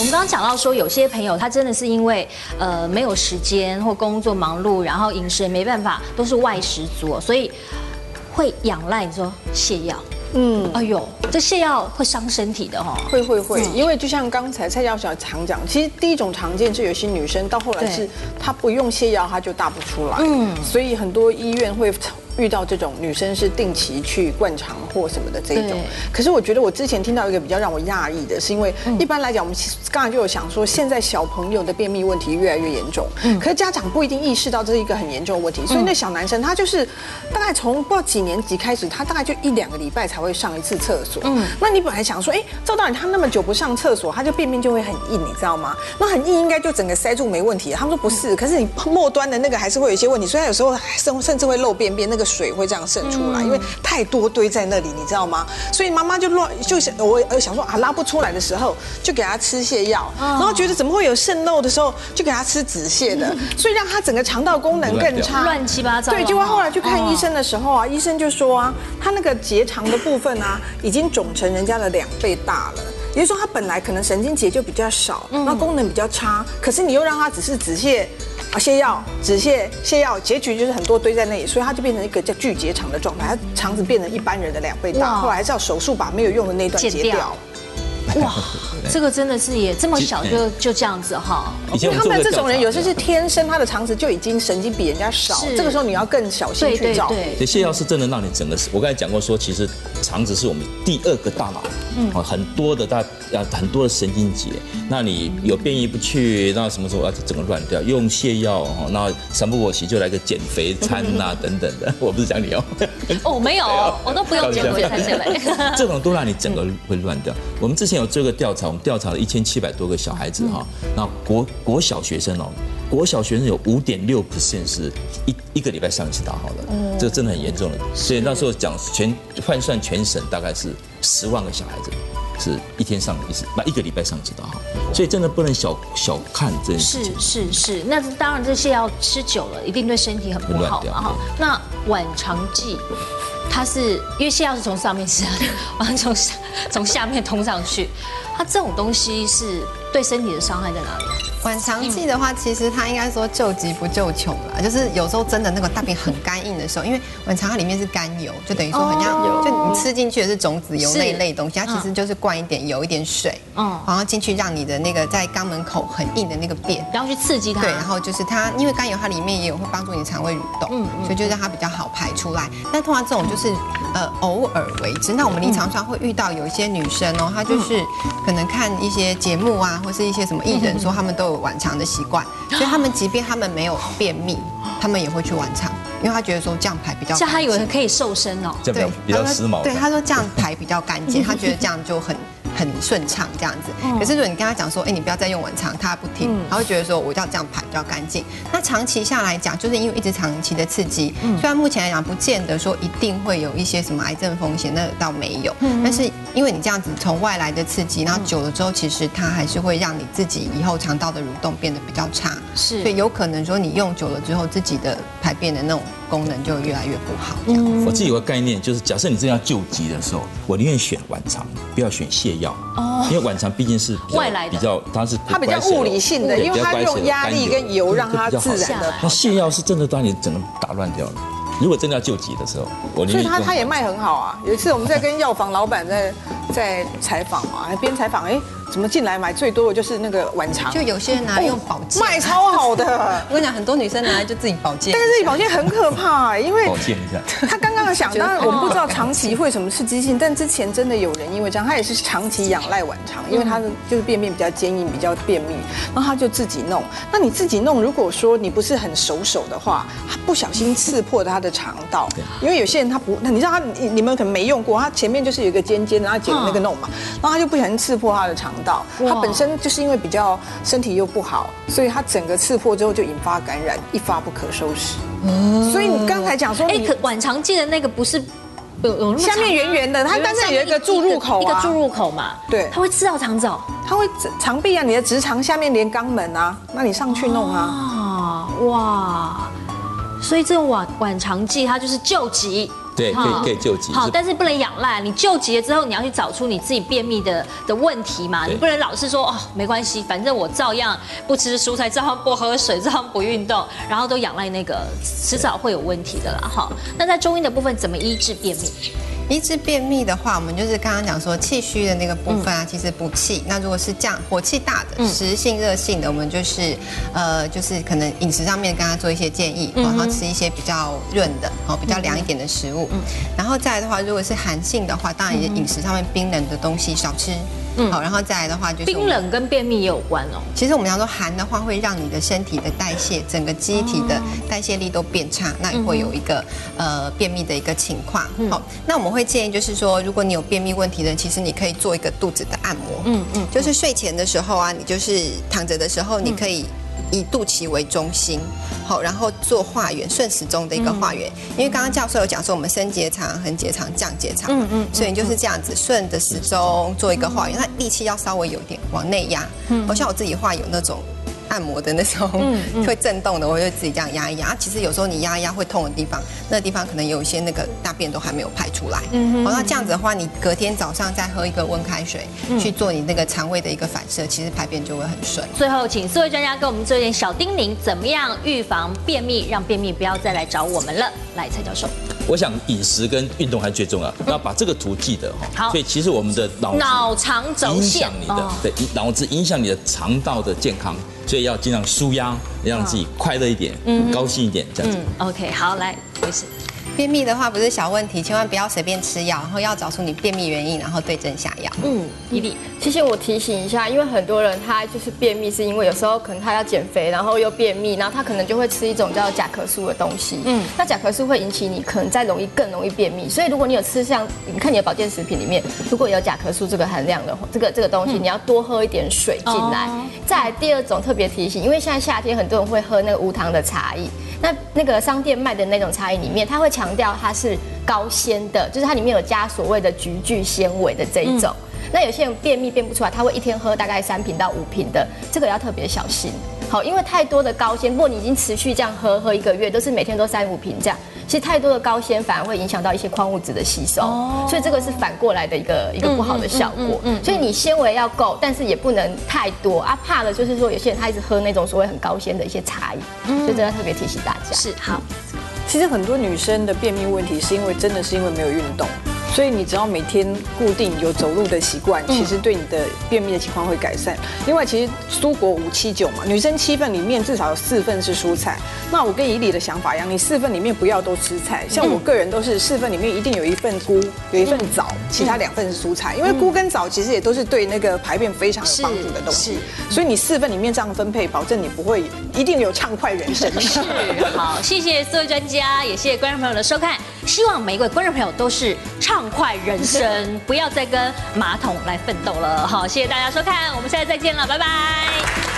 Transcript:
我们刚刚讲到说，有些朋友他真的是因为呃没有时间或工作忙碌，然后饮食也没办法，都是外食族哦，所以会仰赖你说泻药。嗯，哎呦，这泻药会伤身体的哈。会会会，因为就像刚才蔡教授常讲，其实第一种常见是有些女生到后来是她不用泻药，她就大不出来。嗯，所以很多医院会。遇到这种女生是定期去灌肠或什么的这一种，可是我觉得我之前听到一个比较让我讶异的，是因为一般来讲，我们刚才就有想说，现在小朋友的便秘问题越来越严重，可是家长不一定意识到这是一个很严重的问题，所以那小男生他就是大概从不知道几年级开始，他大概就一两个礼拜才会上一次厕所。嗯，那你本来想说，哎，照道理他那么久不上厕所，他就便便就会很硬，你知道吗？那很硬应该就整个塞住没问题。他们说不是，可是你末端的那个还是会有一些问题，所以他有时候甚甚至会漏便便，那个水会这样渗出来，因为太多堆在那里，你知道吗？所以妈妈就乱就想我呃想说啊拉不出来的时候就给他吃泻药，然后觉得怎么会有渗漏的时候就给他吃止泻的，所以让他整个肠道功能更差，乱七八糟对，结果后来去看医生的时候啊，医生就说啊，他那个结肠的部分啊，已经肿成人家的两倍大了。也就是说，他本来可能神经节就比较少，那功能比较差，可是你又让他只是止泻。啊，泻药、止泻、泻药，结局就是很多堆在那里，所以他就变成一个叫巨结肠的状态，他肠子变成一般人的两倍大，哇后来还是要手术把没有用的那一段截掉。哇，这个真的是也这么小就就这样子哈。以前因为他们这种人有些是天生他的肠子就已经神经比人家少，这个时候你要更小心对对去照顾。对，所以泻药是真的让你整个，我刚才讲过说，其实肠子是我们第二个大脑，嗯，很多的大啊很多的神经节，那你有便意不去，那什么时候啊整个乱掉？用泻药哦，那三不五时就来个减肥餐呐 等等的，我不是讲你哦，哦，没有，我都不用减肥餐。这种都让你整个会乱掉。我们之前有做个调查，我们调查了一千七百多个小孩子哈，那国国小学生哦，国小学生有五点六 percent 是一一个礼拜上一次打好的，这个真的很严重了。所以那时候讲全换算全省大概是十万个小孩子。是一天上一次，那一个礼拜上一次大号，所以真的不能小小看这件事是情。是是，那当然这些要吃久了，一定对身体很不好嘛哈。那晚肠剂，它是因为泻药是从上面吃的，完了从下从下面通上去，它这种东西是对身体的伤害在哪里？晚肠剂的话，其实它应该说救急不救穷啦，就是有时候真的那个大便很干硬的时候，因为晚肠它里面是甘油，就等于说很像，就你吃进去的是种子油那一类东西，它其实就是灌一点油一点水，嗯然后进去让你的那个在肛门口很硬的那个便。然后去刺激它。对，然后就是它，因为甘油它里面也有会帮助你肠胃蠕动，嗯所以就让它比较好排出来。但通常这种就是呃偶尔为之。那我们临床上会遇到有一些女生哦，她就是可能看一些节目啊，或是一些什么艺人说他们都有晚肠的习惯，所以他们即便他们没有便秘，他们也会去晚肠，因为他觉得说这样排比较。像他以为可以瘦身哦。对比较时髦。对，他说这样排比较干净，他觉得这样就很很顺畅这样子。可是如果你跟他讲说，哎，你不要再用晚肠，他不听，他会觉得说我要这样排比较干净。那长期下来讲，就是因为一直长期的刺激，虽然目前来讲不见得说一定会有一些什么癌症风险，那倒没有。但是因为你这样子从外来的刺激，然后久了之后，其实它还是会让你自己以后肠道的蠕动变得比较差。是所以有可能说你用久了之后，自己的排便的那种功能就越来越不好。嗯。我自己有个概念，就是假设你真的要救急的时候，我宁愿选晚肠，不要选泻药。哦，因为晚肠毕竟是比较外来的比较它是它比较物理性的，对因为它用压力跟油让它自然的下那泻药是真的把你整个打乱掉了。如果真的要救急的时候，我所以他他也卖很好啊。有一次我们在跟药房老板在 在采访嘛，还边采访哎，怎么进来买最多的就是那个晚肠，就有些人拿来用保健，卖超好的。我跟你讲，很多女生拿来就自己保健。但是自己保健很可怕，因为保健一下。他刚刚想，当然我们不知道长期会什么刺激性，但之前真的有人因为这样，他也是长期仰赖晚肠，因为他的就是便便比较坚硬，比较便秘，然后他就自己弄。那你自己弄，如果说你不是很熟手的话，他不小心刺破他的肠道，因为有些人他不，那你知道他你你们可能没用过，他前面就是有一个尖尖的，然后剪那个弄嘛，然后他就不小心刺破他的肠道，他本身就是因为比较身体又不好，所以他整个刺破之后就引发感染，一发不可收拾。所以你刚才讲说哎，可晚肠剂的那个不是下面长圆圆的，它但是有一个注入口啊，一个注入口嘛，对它会刺到肠子哦。它会肠壁啊，你的直肠下面连肛门啊，那你上去弄啊。啊哇！所以这种晚晚肠剂它就是救急，对，可以可以救急。好，但是不能仰赖。你救急了之后，你要去找出你自己便秘的的问题嘛。你不能老是说哦，没关系，反正我照样不吃蔬菜，照样不喝水，照样不运动，然后都仰赖那个，迟早会有问题的啦。哈，那在中医的部分怎么医治便秘？医治便秘的话，我们就是刚刚讲说气虚的那个部分啊，其实补气。那如果是降火气大的、实性热性的，我们就是呃，就是可能饮食上面跟他做一些建议，然后吃一些比较润的、哦比较凉一点的食物。然后再来的话，如果是寒性的话，当然饮食上面冰冷的东西少吃。嗯，好，然后再来的话就是冰冷跟便秘也有关哦。其实我们讲说寒的话，会让你的身体的代谢，整个机体的代谢力都变差，那也会有一个呃便秘的一个情况。好，那我们会建议就是说，如果你有便秘问题的，其实你可以做一个肚子的按摩。嗯嗯，就是睡前的时候啊，你就是躺着的时候，你可以。以肚脐为中心，好，然后做化圆顺时钟的一个化圆。因为刚刚教授有讲说，我们升结肠、横结肠、降结肠，嗯嗯，所以就是这样子顺着时钟做一个化圆，那力气要稍微有点往内压。嗯，好像我自己画有那种。按摩的那种会震动的，我就自己这样压一压。其实有时候你压一压会痛的地方，那个地方可能有一些那个大便都还没有排出来。嗯好，那这样子的话，你隔天早上再喝一个温开水，去做你那个肠胃的一个反射，其实排便就会很顺。最后，请四位专家给我们做一点小叮咛，怎么样预防便秘，让便秘不要再来找我们了？来，蔡教授。我想饮食跟运动还是最重要，那把这个图记得哈。好，所以其实我们的脑脑肠轴线影响你的，对，脑子影响你的肠道的健康。所以要尽量舒压，让自己快乐一点，嗯，高兴一点，这样子。OK，好，来，没事。便秘的话不是小问题，千万不要随便吃药，然后要找出你便秘原因，然后对症下药。嗯，伊利，其实我提醒一下，因为很多人他就是便秘，是因为有时候可能他要减肥，然后又便秘，然后他可能就会吃一种叫甲壳素的东西。嗯，那甲壳素会引起你可能再容易更容易便秘，所以如果你有吃像你看你的保健食品里面如果有甲壳素这个含量的话，这个这个东西你要多喝一点水进来。再第二种特别提醒，因为现在夏天很多人会喝那个无糖的茶饮。那那个商店卖的那种茶饮里面，它会强调它是高纤的，就是它里面有加所谓的菊苣纤维的这一种。那有些人便秘便不出来，他会一天喝大概三瓶到五瓶的，这个要特别小心。好，因为太多的高纤，如果你已经持续这样喝喝一个月，都是每天都三五瓶这样，其实太多的高纤反而会影响到一些矿物质的吸收，所以这个是反过来的一个一个不好的效果。嗯所以你纤维要够，但是也不能太多啊。怕的就是说有些人他一直喝那种所谓很高纤的一些茶饮，所以真的特别提醒大家。是好，其实很多女生的便秘问题是因为真的是因为没有运动。所以你只要每天固定有走路的习惯，其实对你的便秘的情况会改善。另外，其实蔬果五七九嘛，女生七份里面至少有四份是蔬菜。那我跟以理的想法一样，你四份里面不要都吃菜。像我个人都是四份里面一定有一份菇，有一份枣，其他两份是蔬菜。因为菇跟枣其实也都是对那个排便非常有帮助的东西。所以你四份里面这样分配，保证你不会一定有畅快人生。是好，谢谢四位专家，也谢谢观众朋友的收看。希望每一位观众朋友都是畅。快人生，不要再跟马桶来奋斗了。好，谢谢大家收看，我们下次再见了，拜拜。